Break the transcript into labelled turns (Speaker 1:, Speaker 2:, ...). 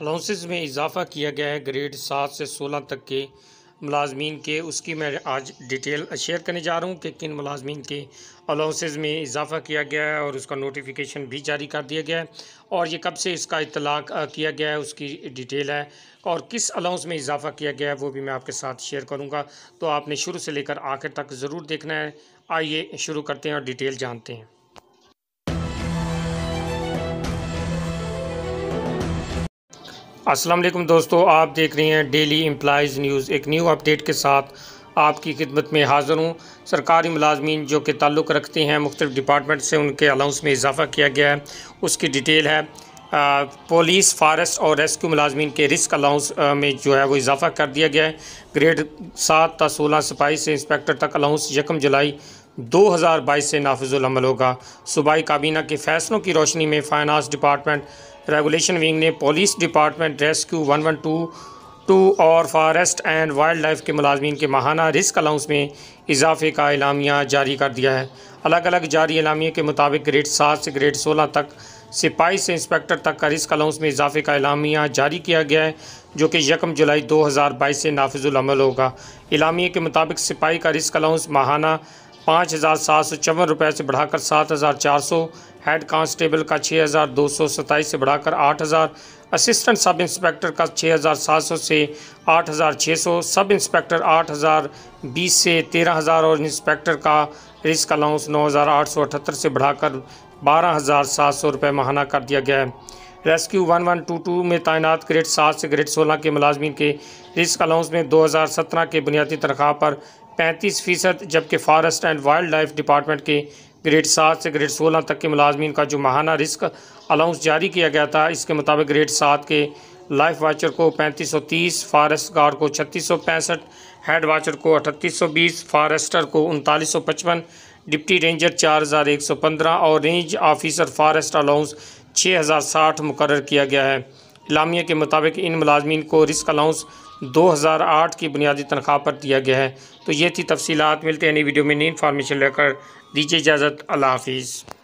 Speaker 1: Allowances में इजाफ़ा किया गया है। ग्रेड सात से सोलह तक के मुलाजमीन के, उसकी मैं आज डिटेल शेयर करने जा रहा हूँ कि किन मुलाजमीन के अलाउंसेज में इजाफ़ा किया गया है और उसका नोटिफिकेशन भी जारी कर दिया गया है। और ये कब से इसका इतलाक़ किया गया है, उसकी डिटेल है और किस अलाउंस में इजाफ़ा किया गया है, वो भी मैं आपके साथ शेयर करूँगा। तो आपने शुरू से लेकर आखिर तक ज़रूर देखना है। आइए शुरू करते हैं और डिटेल जानते हैं। वालेकुम दोस्तों, आप देख रहे हैं डेली एम्प्लॉज़ न्यूज़ एक न्यू अपडेट के साथ आपकी खिदमत में हाज़िर हूँ। सरकारी मुलाजमीन जो कि ताल्लुक़ रखते हैं, मुख्तलिफ़ डिपार्टमेंट से उनके अलाउंस में इजाफ़ा किया गया है। उसकी डिटेल है पुलिस फारेस्ट और रेस्क्यू मुलाजमीन के रिस्क अलाउंस में जो है वो इजाफ़ा कर दिया गया है। ग्रेड सात ता सोलह सिपाही से इंस्पेक्टर तक अलाउंस यकम जुलाई 2022 से नाफिजुल होगा। सूबाई काबीना के फ़ैसलों की रोशनी में फाइनेंस डिपार्टमेंट रेगुलेशन विंग ने police department rescue one one two two और फॉरेस्ट एंड वाइल्ड लाइफ के मुलाजमीन के माहाना रिस्क अलाउंस में इजाफे का एलामिया जारी कर दिया है। अलग अलग जारी एलामिया के मुताबिक ग्रेड सात से ग्रेड सोलह तक सिपाही से इंस्पेक्टर तक का रिस्क अलाउंस में इजाफे का एलामिया जारी किया गया है, जो कि यकम जुलाई 2022 से नाफिजुल होगा। इलामिया के मुताबिक सिपाही का रिस्क अलाउंस माहाना पाँच हज़ार सात सौ चौवन रुपये से बढ़ाकर सात हज़ार चार सौ। हेड कांस्टेबल का छः हज़ार दो सौ सत्ताईस से बढ़ाकर आठ हज़ार। असिस्टेंट सब इंस्पेक्टर का छः हज़ार सात सौ से आठ हज़ार छः सौ। सब इंस्पेक्टर आठ हज़ार बीस से तेरह हज़ार और इंस्पेक्टर का रिस्क अलाउंस नौ हज़ार आठ सौ अठहत्तर से बढ़ाकर बारह हज़ार सात सौ रुपये महाना कर दिया गया है। Rescue one one two two में तैनात ग्रेड सात से ग्रेड सोलह के मुलाजमीन के रिस्क अलाउंस में दो हज़ार सत्रह के बुनियादी तनख्वाह पर पैंतीस फ़ीसद, जबकि forest and wildlife department के ग्रेड सात से ग्रेड सोलह तक के मुलाजमीन का जो माहाना रिस्क अलाउंस जारी किया गया था, इसके मुताबिक ग्रेड सात के लाइफ वाचर को पैंतीस सौ तीस, फॉरेस्ट गार्ड को छत्तीस सौ पैंसठ, हेड वाचर को अठतीस सौ बीस, फॉरेस्टर को उनतालीस सौ पचपन, डिप्टी रेंजर चार हज़ार एक सौ पंद्रह और रेंज ऑफिसर फॉरेस्ट अलाउंस छः हज़ार साठ मुकर किया गया है। इलामिया के मुताबिक इन मुलाजमीन को रिस्क अलाउंस 2008 की बुनियादी तनख्वाह पर दिया गया है। तो ये थी तफसीत मिलते हैं नई वीडियो में। नई इन्फॉर्मेशन लेकर दीजिए इजाज़त। अल्लाह हाफिज़।